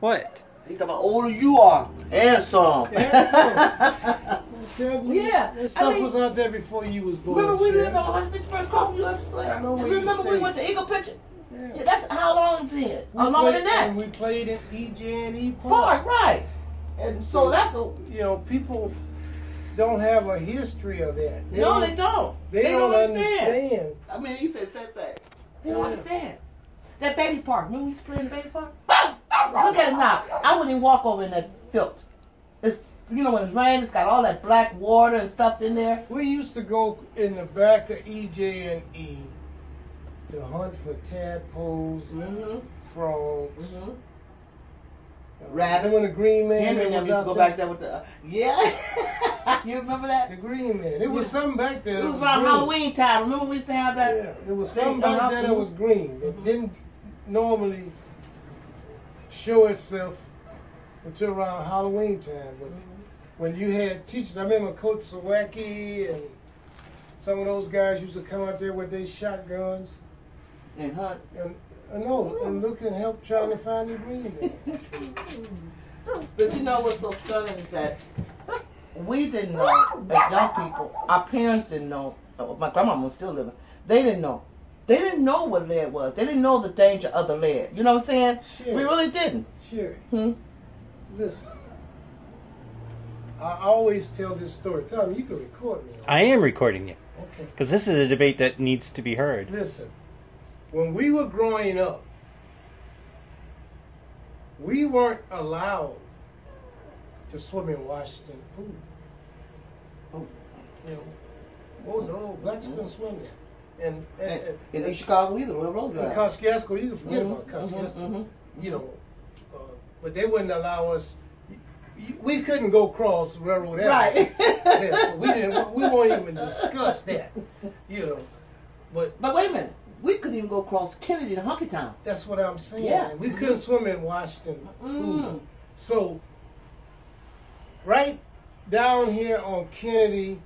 What? He talking about older you are and some. Yeah. Yeah, That I stuff mean- was out there before you was born. Remember we lived on 151st Coffee U.S. I know you remember we went to Eagle Picture? Yeah. Yeah, that's how long then? We longer played- than that? And we played in EJ&E Park. Park, right. And so that's a, You know, people don't have a history of that. no, don't- they don't. They, don't, understand. I mean, you said same thing. They don't Yeah. understand. That baby park, remember we used to play in the baby park? Look at it now. I wouldn't even walk over in that filth. It's, you know, when it's raining, it's got all that black water and stuff in there. We used to go in the back of EJ&E to hunt for tadpoles, Mm-hmm. frogs. Mm-hmm. Rabbit. When the green man Henry and was them used to go there. back there with the, yeah. you remember that? The green man. It was Yeah. something back there. It that was around green. Halloween time. Remember we used to have that? Yeah, it was something back there that was green. It Mhm. didn't normally show itself until around Halloween time. But when you had teachers, I remember Coach Sawacki and some of those guys used to come out there with their shotguns And hunt. and uh, no, and look and help trying to find the green. But you know what's so stunning is that we didn't know, as young people, our parents didn't know, my grandma was still living, they didn't know. They didn't know what lead was. They didn't know the danger of the lead. You know what I'm saying? Sure. We really didn't. Sherry, Hmm? listen. I always tell this story. Tell me, you can record me. I am recording you Okay. because this is a debate that needs to be heard. Listen, when we were growing up, we weren't allowed to swim in Washington Pool. Oh. You know, oh no, blacks couldn't swim there. And, and, And, and, in Chicago either, where Rose in. Kosciuszko, you can forget Mhm, about Kosciuszko. mhm, mhm. You know, uh, but they wouldn't allow us. We couldn't go cross Railroad Avenue. Right. Yeah, so we didn't. We won't even discuss that. You know, but But wait a minute. We couldn't even go across Kennedy to Hunky Town. That's what I'm saying. Yeah. We couldn't swim in Washington. Mm. So, right down here on Kennedy,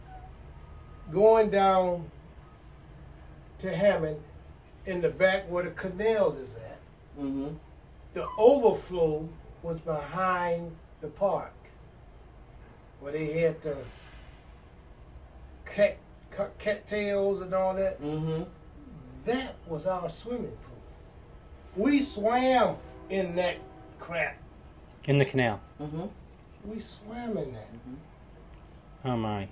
going down to Hammond, in the back where the canal is at, Mm-hmm. the overflow was behind the park, where they had the cat, cat, cattails and all that. Mm-hmm. That was our swimming pool. We swam in that crap. In the canal. Mm-hmm. We swam in that. Oh my.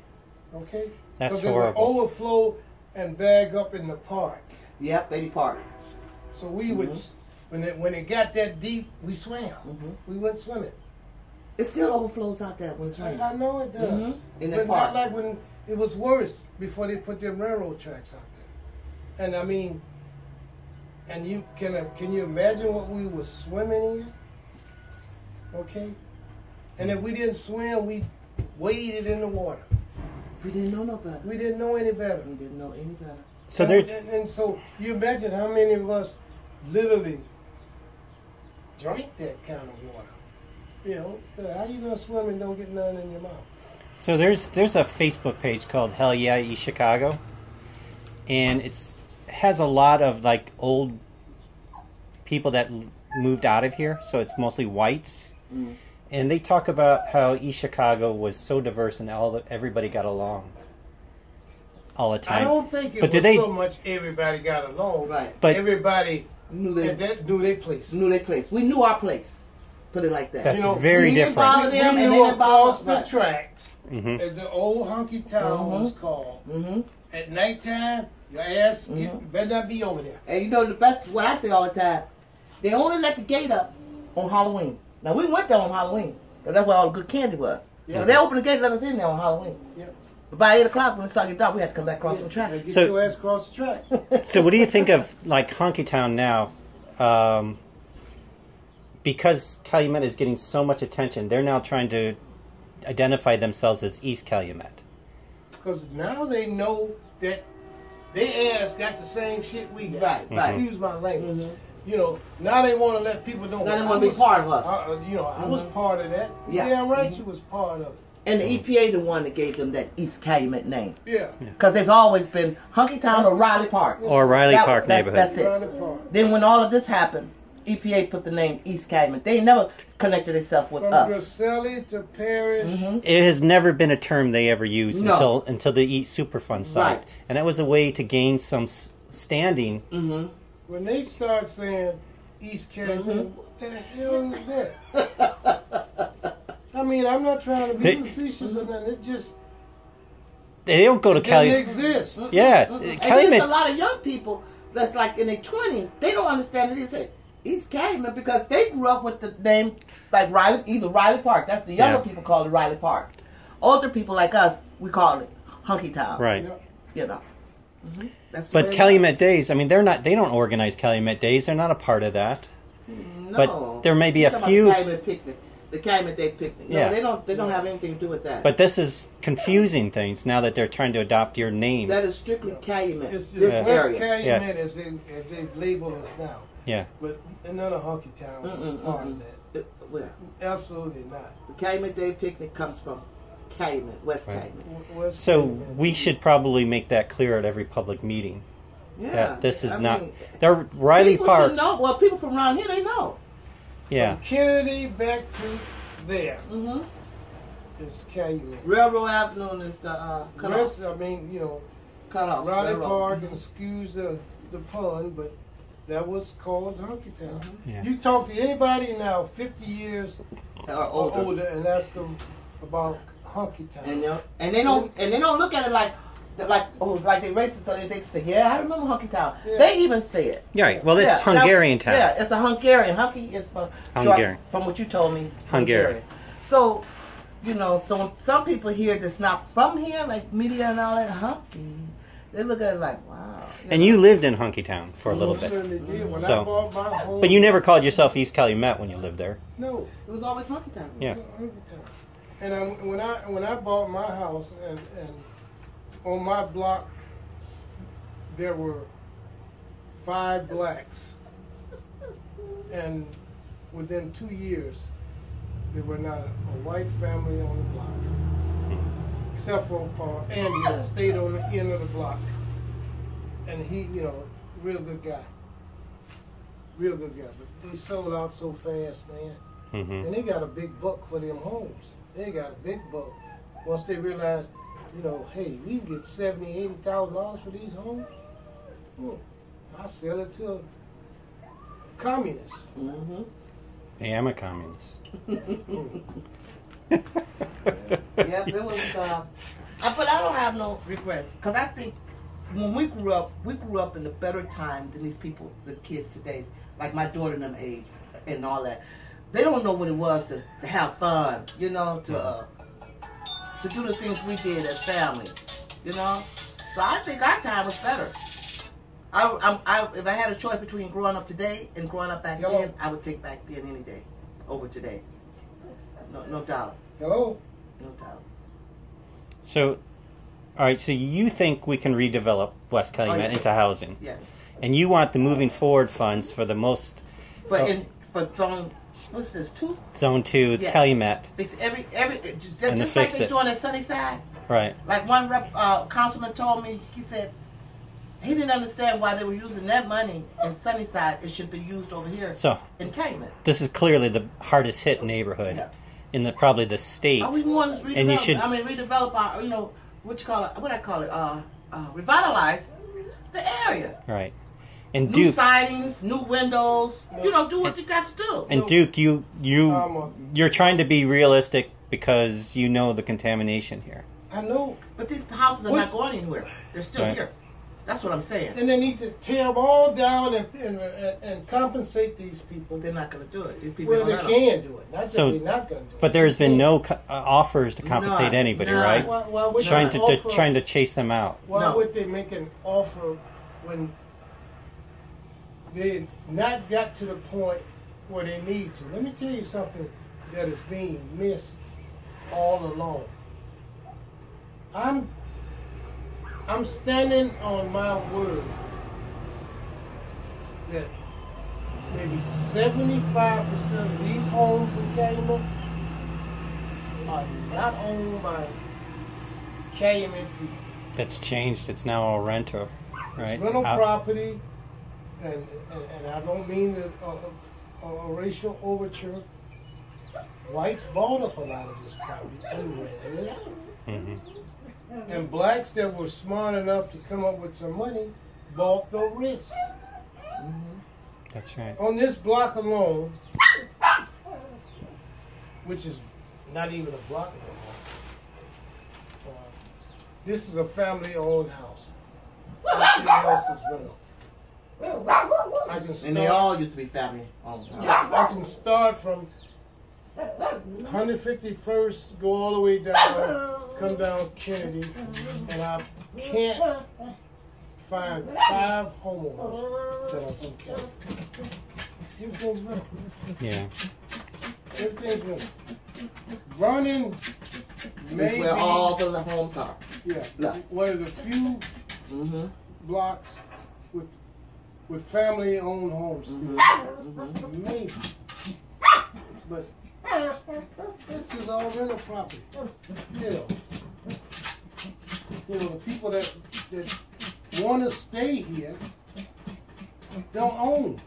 Okay? That's 'Cause it would horrible. overflow and bag up in the park. Yep, Baby Park. So we would, Mhm. when it when it got that deep, we swam. Mm-hmm. We went swimming. It still overflows out there when it's I, raining. I know it does, Mhm. In but that not like when it was worse before they put them railroad tracks out there. And I mean, and you can uh, can you imagine what we were swimming in? Okay, and if we didn't swim, we waded in the water. We didn't know no better. We didn't know any better. We didn't know any better. So and, there. and, and so you imagine how many of us literally drank that kind of water. You know, uh, how you gonna swim and don't get none in your mouth? So there's there's a Facebook page called Hell Yeah East Chicago, and it's has a lot of like old people that moved out of here. So it's mostly whites, Mm. And they talk about how East Chicago was so diverse and all the, everybody got along all the time. I don't think it But was they- so much everybody got along. Right. But everybody Knew they at that knew their place. knew their place. We knew our place. Put it like that. that's you know, very we didn't different. we them we and knew they didn't across us. the Right. tracks, hmm as the old honky town Mhm. was called. Mm-hmm. At nighttime, your ass get, Mhm. better not be over there. And you know the best what I say all the time, they only let the gate up on Halloween. Now we went there on Halloween. Cause that's where all the good candy was. Yeah. So they opened the gate and let us in there on Halloween. Yeah. But by eight o'clock when it started getting dark, we had to come back across the track. get So- your ass across the track. So what do you think of like Honky Town now? Um, because Calumet is getting so much attention, they're now trying to identify themselves as East Calumet. Because now they know that their ass got the same shit we got. Right, right. Excuse my language. Mhm. You know, now they want to let people know. Now they want to be part of us. I- uh, you know, I was Mhm. part of that. Yeah. Damn right Mhm. you was part of it. And the EPA the one that gave them that East Calumet name. Yeah. Because they've always been Hunky Town or Riley Park. Or Riley That- Park that's- neighborhood. that's it. Riley Park. Then when all of this happened, EPA put the name East Calumet. They never connected itself with From us. Grasselli to Parrish. Mhm. It has never been a term they ever used No. until until the Eat Superfund site, Right. and that was a way to gain some standing. Mm-hmm. When they start saying East Calumet, Mhm. what the hell is that? I mean, I'm not trying to be They- facetious or nothing. It's just They don't go to Cali. exist. Yeah, Mm-mm. And Calumet- there's a lot of young people that's like in their twenties. They don't understand it. They say East Calumet because they grew up with the name like Riley, either Riley Park. That's the younger Yeah. people call it Riley Park. Older people like us, we call it Hunky Town. Right. You know. Hmm That's But way it Calumet Days, I mean, they're not. They don't organize Calumet Days. They're not a part of that. No. but there may be You're a talking about few- The Calumet picnic. The Calumet Day picnic. No, Yeah. they don't. They don't have anything to do with that. But this is confusing things now that they're trying to adopt your name. that is strictly Calumet. It's just this Yeah. West area. Calumet as they as they've labeled us now. Yeah. But another of Honky Town was Mm-mm, part mm-mm. of that. Uh, Well, Absolutely not. the Calumet Day picnic comes from Calumet, West Right. Calumet. W- West So Calumet. we should probably make that clear at every public meeting. Yeah. that this is I not. mean, They're Riley people Park. should know. Well, people from around here, they know. Yeah. From Kennedy back to there mm-hmm. is Calumet. Railroad Avenue is the uh, cut Rest, I mean, you know, off. Cut off. Raleigh Railroad. Park and excuse the, the pun, but that was called Honky Town. Mhm. Yeah. You talk to anybody now, 50 years Or or older. older, and ask them about Honky Town. And, they- and they don't and they don't look at it like like oh like they racist so they, they say yeah I remember Hunky Town. Yeah. They even say it. Yeah. Right. Well, it's Yeah, Hungarian town. Yeah, it's a Hungarian. Hunky is from Hungarian. short- from what you told me. Hungarian. So, you know, so some people here that's not from here, like media and all that, hunky, they look at it like, wow. And know. you lived in Hunky Town for a little mm-hmm. I bit, certainly did. When So- I bought my home, but you never called yourself East Calumet when you lived there. no, It was always hunky town. Yeah. it was Town. And I, when I when I bought my house, and, and on my block there were five blacks, and within two years there were not a, a white family on the block, except for uh, Andy that stayed on the end of the block, and he, you know, real good guy, real good guy. But they sold out so fast, man. hmm And they got a big buck for them homes. They got a big buck. Once they realize, you know, hey, we can get seventy, eighty thousand dollars for these homes. Hmm, I'll sell it to a communist. Mm-hmm. I am a communist. Yep, it was. Uh, I, but I don't have no regrets because I think when we grew up, we grew up in a better time than these people, the kids today, like my daughter and them age and all that. They don't know what it was to, to have fun, you know, to uh, to do the things we did as families, you know. So I think our time was better. I, I'm, I, if I had a choice between growing up today and growing up back Hello? then, I would take back then any day over today. No, no doubt, Hello? no doubt. So, all right. So you think we can redevelop West Calumet Oh, yeah. into housing, Yes. and you want the moving forward funds for the most For Oh. in for zone what's this two? Zone Two Yes. Calumet, Fix every every just, just And to like they it. doing at Sunnyside. right? Like one rep uh, councilman told me, he said he didn't understand why they were using that money in Sunnyside. It should be used over here So in Calumet. this is clearly the hardest hit neighborhood Yeah. in the probably the state. Oh, we want to redevelop. And you should- I mean, redevelop our, you know, what you call it? What I call it? Uh, uh, revitalize the area. Right. And New Duke sidings, new windows. You know, do what you got to do. and Duke, you you a- you're trying to be realistic because you know the contamination here. I know. But these houses are What's- not going anywhere. They're still Right. here. That's what I'm saying. And they need to tear them all down and, and, and, and compensate these people. They're not going to do it. These people Well, don't they let 'em. can do it. Not that So- they're not going to do it. But there's been can. no co- uh, offers to compensate None. anybody, None. right? Why, why Trying to, offer, to trying to chase them out. Why No. would they make an offer when they not got to the point where they need to? Let me tell you something that is being missed all along. I'm I'm standing on my word that maybe 75% of these homes in Calumet are not owned by Calumet people. It's changed. It's now all renter, right? It's rental Out- property, and, and and I don't mean uh, a, a racial overture. Whites bought up a lot of this property and rented it out. hmm And blacks that were smart enough to come up with some money bought the risk. Mhm. That's right. On this block alone, which is not even a block no more, uh, this is a family-owned house. Everything else is rental. I can And they all used to be family owned. Yeah, I can start from 151st, go all the way down, come down Kennedy, and I can't find five homeowners that are from Kennedy. Everything's rental. Yeah. Everything's rental. Vernon, That's maybe, where all the homes are. yeah, Look. one of the few Mm-hmm. blocks with with family-owned homes still. Mm-hmm. Maybe. But this is all rental property. Hell. You know, the people that, that want to stay here don't own.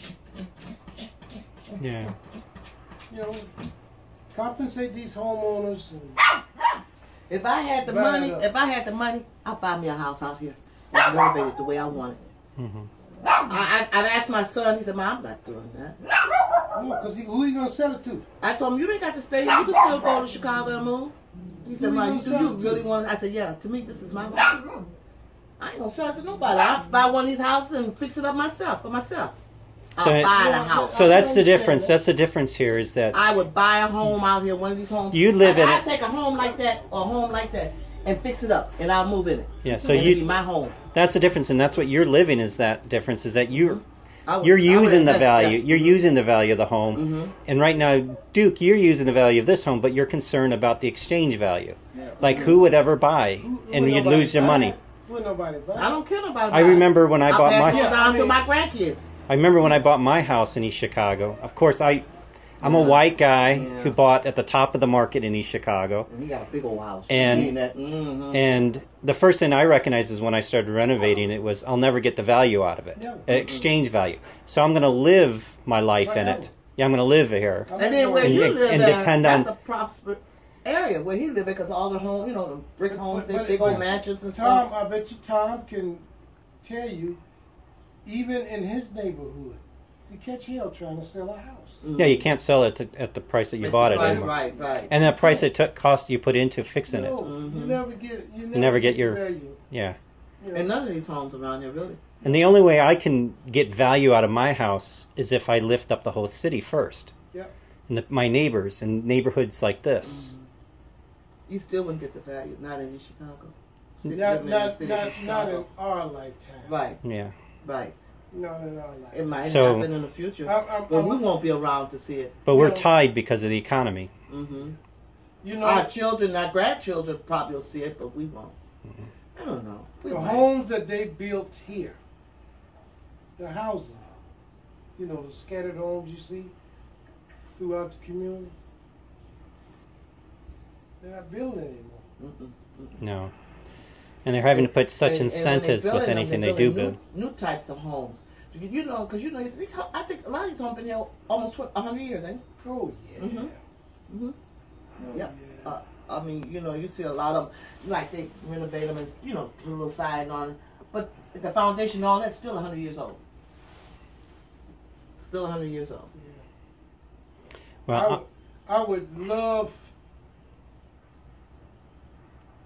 Yeah. You know, compensate these homeowners and If I had the money, if I had the money, I'd buy me a house out here and renovate it the way I want it. hmm I, I, I've asked my son. He said, "Mom, I'm not doing that." no, because who are you gonna sell it to? I told him, "You ain't got to stay here. You can still go to Chicago and move." He said, Who "Mom, you, do you really want?" it? I said, "Yeah. To me, this is my home. I ain't gonna sell it to nobody. I'll buy one of these houses and fix it up myself for myself. I'll So- buy the house. So that's the difference. That's the difference here is that I would buy a home out here, one of these homes. You live I, in I'd it. take a home like that or a home like that and fix it up, and I'll move in it. yeah. So and it'd be you my home. that's the difference, and that's what you're living is that difference is that you're I would- you're using the value. that. You're using the value of the home. Mhm. And right now, Duke, you're using the value of this home, but you're concerned about the exchange value. Like who would ever buy, Who- who and you'd lose your buy? money. Would nobody buy? I don't care about. I remember when I I'll bought pass my it Yeah, down I to my grandkids. I remember when I bought my house in East Chicago. Of course, I I'm a white guy Yeah. who bought at the top of the market in East Chicago. And he got a big old house. And- Seen that. Mhm. And the first thing I recognized is when I started renovating it was I'll never get the value out of it, Never. exchange value. So I'm going to live my life in Forever. it. Yeah, I'm going to live here. And then where going- you live and at, depend that's on- a prosperous area where he live because all the home, you know, the brick homes, but- they but- big but old mansions and Tom, stuff. I bet you Tom can tell you, even in his neighborhood, you catch hell trying to sell a house. Mhm. Yeah, you can't sell it to, at the price that you bought it right, anymore. Right, right. And the price it took cost you put into fixing no, it. Mhm. you never get you never, never get the your- value. Yeah. You and none of these homes around here really. And the only way I can get value out of my house is if I lift up the whole city first. Yep. And the, my neighbors and neighborhoods like this. You still wouldn't get the value, not in Chicago. City- not living in not not, not Chicago. in our lifetime. Right, Yeah. right. Not no. no. It might So- happen in the future, I'm, I'm, but we I'm- won't be around to see it. But we're No. tied because of the economy. Mm-hmm. you know, Our children, our grandchildren probably will see it, but we won't. Mm-hmm. I don't know. We the might. homes that they built here, the housing, you know, the scattered homes you see throughout the community, they're not building anymore. Mm-mm. No. And they're having to put such And- and incentives they're with building them, anything they're do building build. New, new types of homes. You- You know, because you know, these, ho- I think a lot of these homes been here almost 20, 100 years, ain't Oh yeah. Mhm. Mhm. Oh, Yeah. yeah. Uh, I mean, you know, you see a lot of them, like they renovate them and, you know, put a little siding on it. But the foundation and all that's still 100 years old. Still 100 years old. I, Well, would, I would love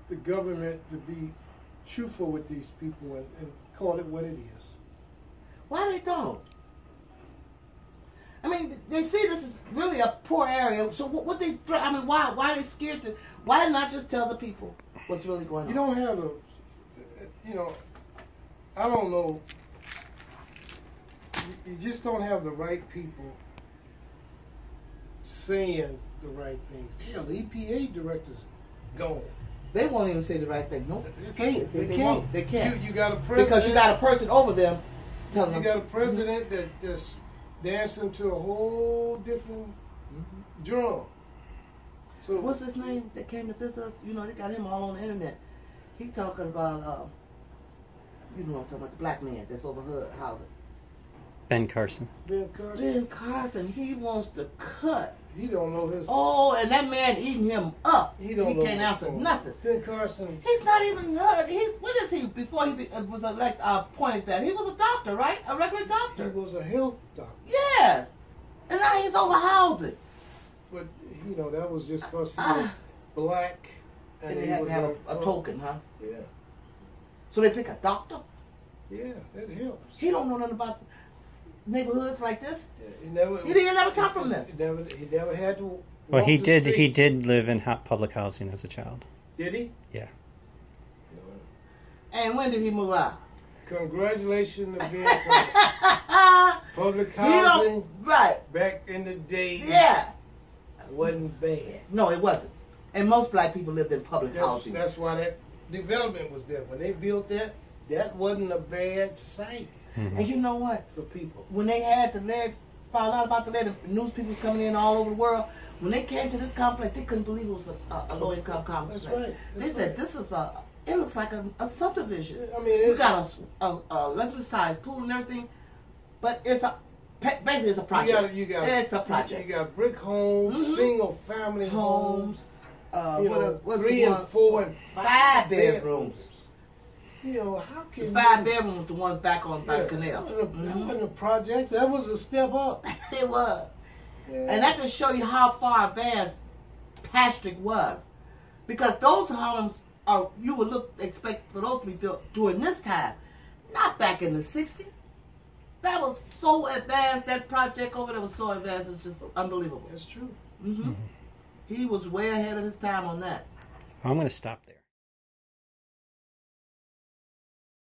the government to be truthful with these people and, and call it what it is. Why they don't? I mean, they see this is really a poor area. So what, what they? I mean, why? Why are they scared to? Why not just tell the people what's really going on? You don't have the, you know, I don't know. You, you just don't have the right people saying the right things. Hell, the EPA director's gone. They won't even say the right thing. No, They can't. They, They- they can't. They can't. You, you got a president. because you got a person over them telling You them. got a president that just dancing to a whole different Mhm. drum. So What's his name that came to visit us? You know, they got him all on the internet. He talking about, uh, you know, what I'm talking about the black man that's over hood housing. Ben Carson. Ben Carson. Ben Carson, he wants to cut. He don't know his. Oh, and that man eating him up. he don't know can't answer story. nothing. Ben Carson. He's not even heard. He's what is he? Before he be, uh, was elect, uh, appointed that he was a doctor, right? A regular doctor. He was a health doctor, Yes. And now he's over housing. but you know that was just because he Ah. was black And they he had to was have a, a- token, huh? Yeah, So they pick a doctor. yeah, that helps. He don't know nothing about neighborhoods like this. Yeah, he never. He didn't never come from this. He never. He never had to. Well, he the did. He did live in public housing as a child. Did he? Yeah. And when did he move out? Congratulations to Ben Carson. he Public housing don't. Right. back in the day Yeah. wasn't bad. No, it wasn't. And most black people lived in public That's, housing. that's why that development was there. When they built that, that wasn't a bad sight Mhm. And you know what? for people. When they had the lead, found out about the lead, the news people was coming in all over the world. When they came to this complex, they couldn't believe it was a, a, a low income complex. That's right. They said right. this is a. It looks like a, a subdivision. I mean, You got a, a, a leopard sized pool and everything, but it's a basically it's a you project. got you got It's a project. You got brick homes, Mhm. single family homes. homes, uh, You what know, a- what's three and one? four and five bedrooms. You know how can The five you, bedrooms, the ones back on yeah, the canal. That wasn't, a, that Mhm. wasn't a project. That was a step up. it was. Yeah. And that just show you how far advanced Pastrick was. Because those homes are you would look expect for those to be built during this time, not back in the sixties. That was so advanced, that project over there was so advanced, it was just unbelievable. That's true. hmm He was way ahead of his time on that. I'm going to stop there.